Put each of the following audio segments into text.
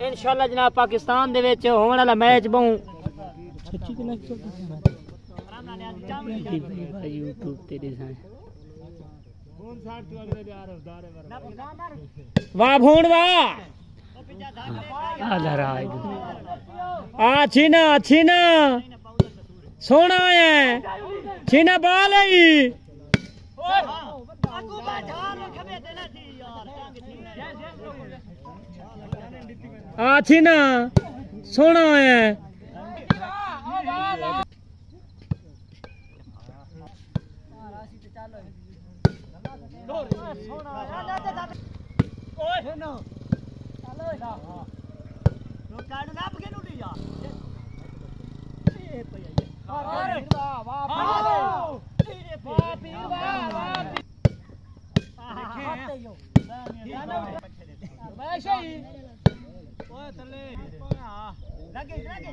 انشاءاللہ جناب پاکستان دے وچ ہون والا میچ بہوں سچی کنا یوٹیوب تیرے سان واہ بھون واہ آ چھینا چھینا سونا ہے چھینا بال ہے ہی آ چھینا سونا ہے۔ چلو لگے لگے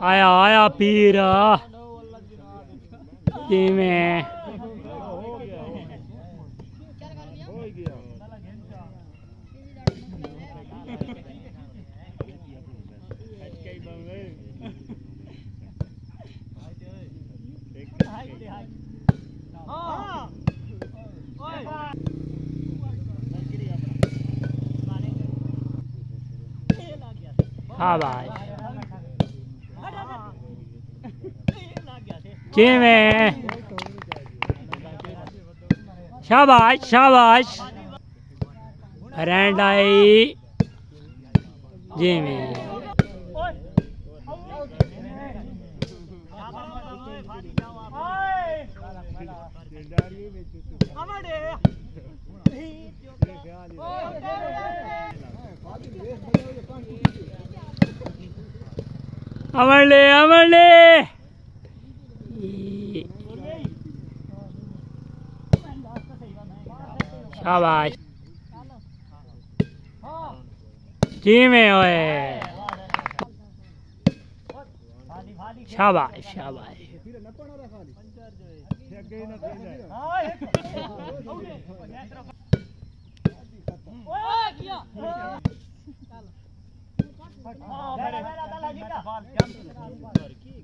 آیا آیا پیر۔ کی ہاں بھائی۔ میں شاباش شاباش رینڈ آئی جی امر لے امر لے সবাই টিমে হয়ে সবাই সবাই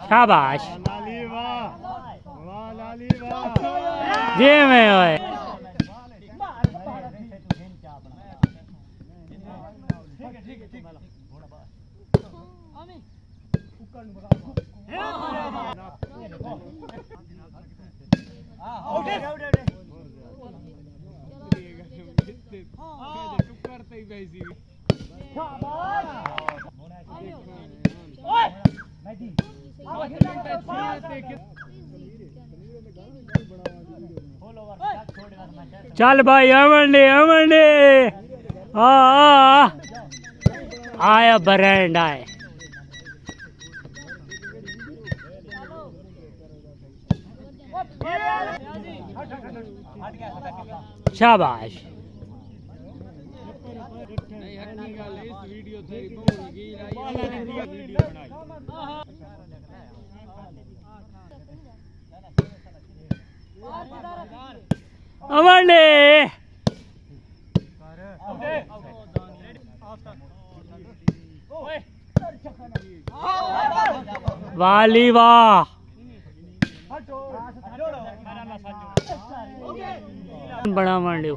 شاباش. جی میں ہوئے۔ شاباش! جی۔ چل بھائی امن ڈے امن ڈے آیا برینڈ آئے شاباش۔ امر نے والی واہ بڑا مانڈیو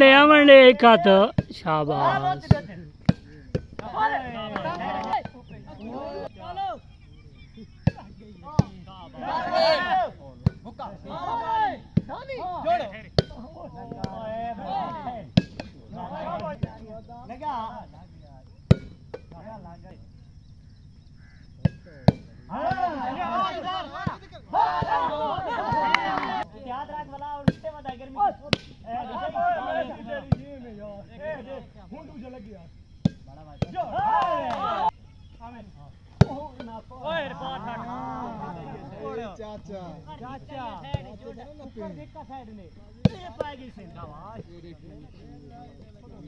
منڈے منڈے ایک ہاتھ شاباش لگا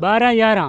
بارہ گیارہ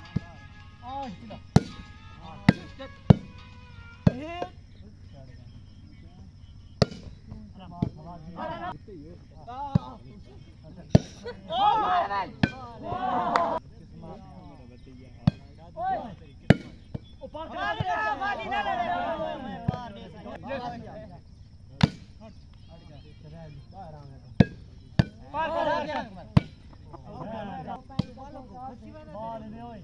Ball in the oil.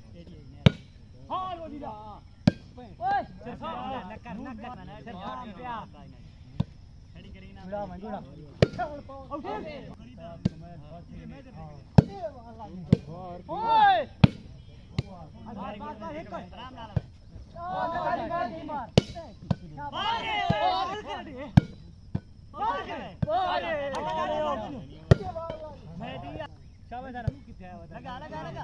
لگا لگا لگا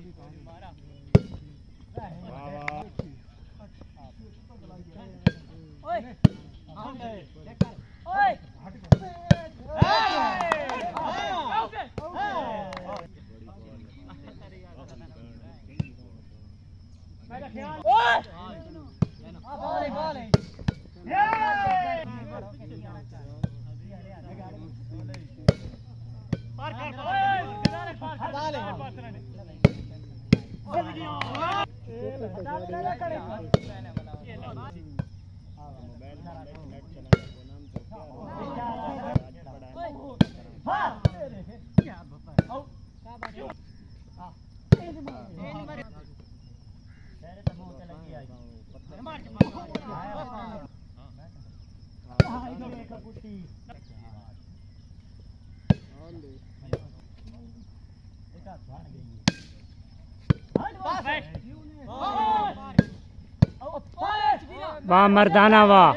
واہ مردانہ واہ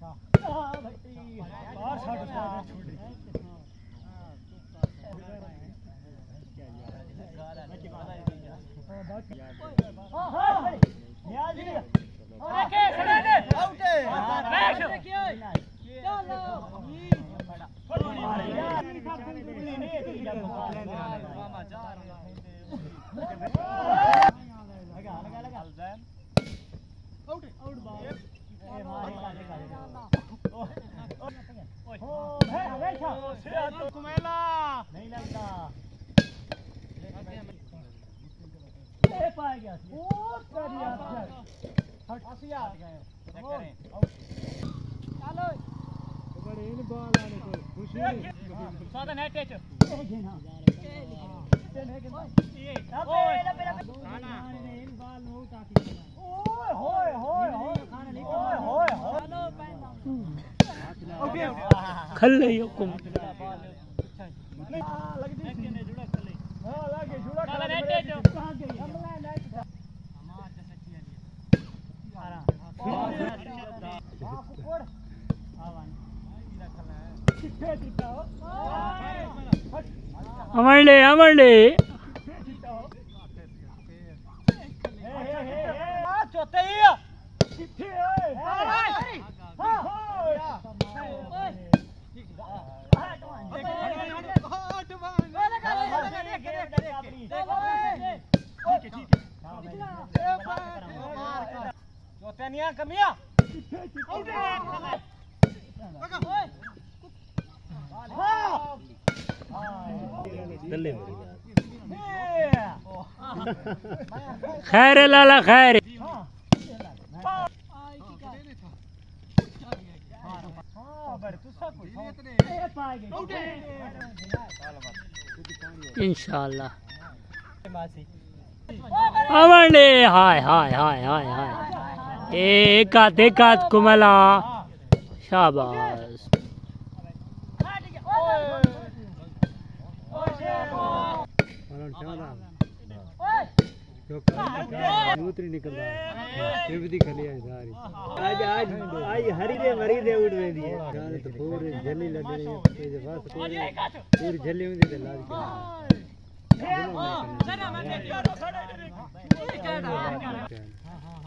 ہاں Oh, کھلے حکم امر لے امر لے. Kania, come here. Out there, come on. خیر لالا خیر انشاءاللہ اللہ ہائے ہائے ہائے ہائے ہائے ایک ہاتھ ایک ہاتھ کملا شاباز نوتری نکل رہا ہے ایبدی کھلی آئی ساری آج آج آئی ہری دے مری دے اوڑ بے دی ہے جانے تو پورے جلی لگ رہے ہیں پیجے فاس پورے پورے جلی ہوں دے دے لاز کے لیے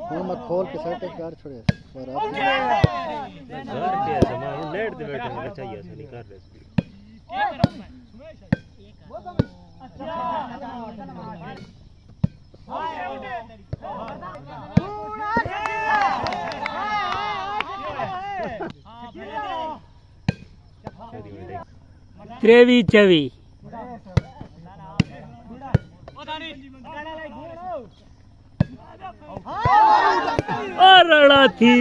ہوں میں کھول کے سیٹ کر چھوڑے۔ اور آپ گھر پہ زمان لیٹ دے بیٹھے ہیں چاہیے اسے کر رہے تریوی چوی۔ رڑا تھی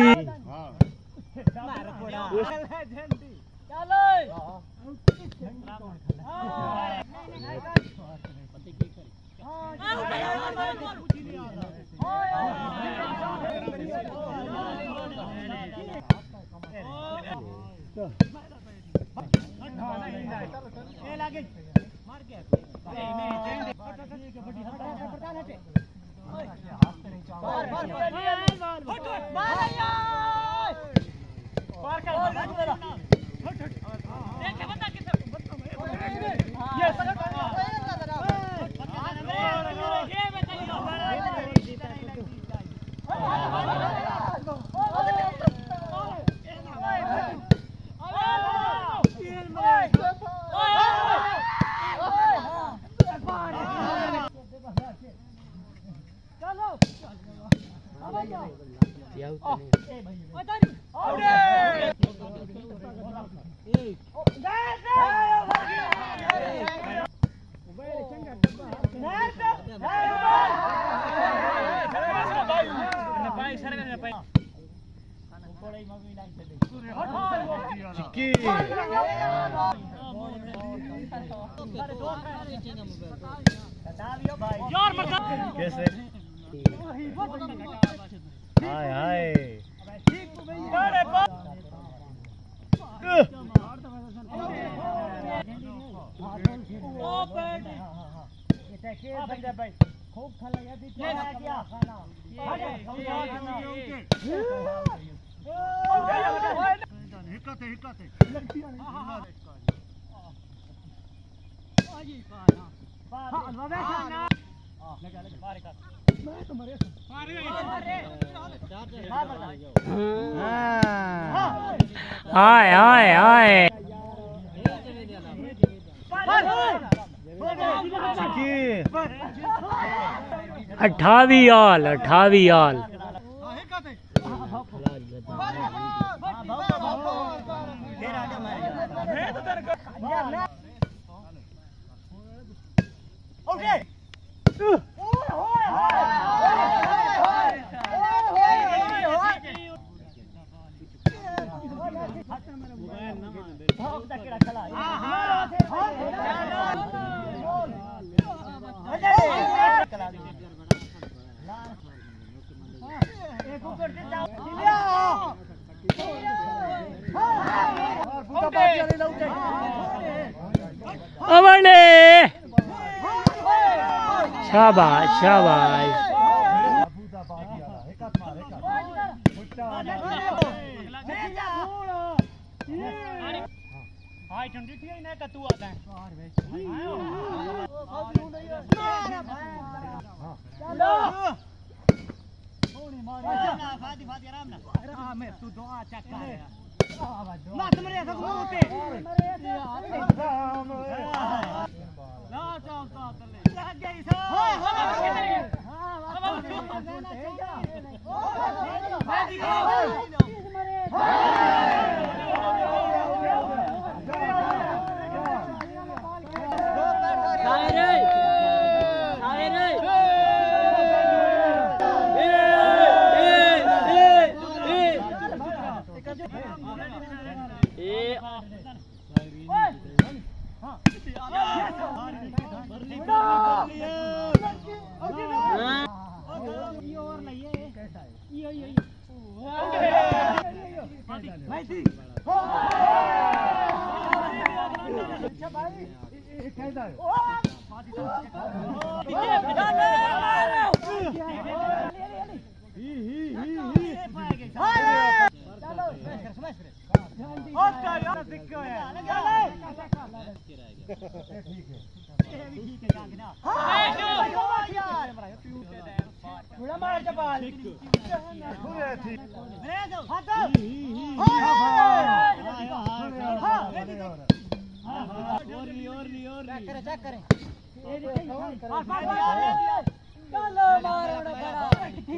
Yes, sir. کیسے ہائے ہائے آئے آئے آئے اٹھاوی آل اٹھاوی آل Ugh. شاباش شاباش۔ مت مرے سکو تے نا جاؤ go. Oh!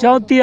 چوتی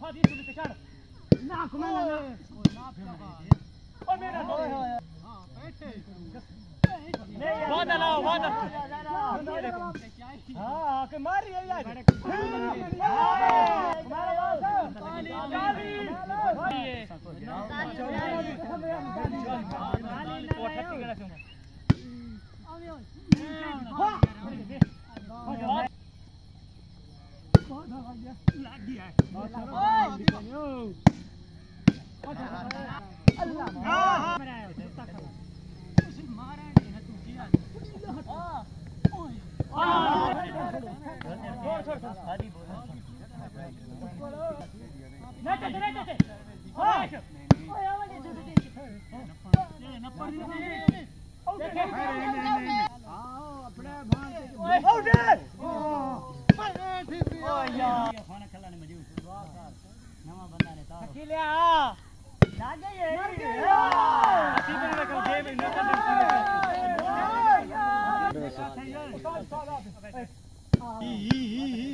پھڑي تو مٿي ڪار نان ڪم نه نه ۽ نه نه ها بيٺي نه وڏلو وڏو ها ڪي ماري اڄ ها عمرو Oh, dead!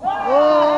Oh!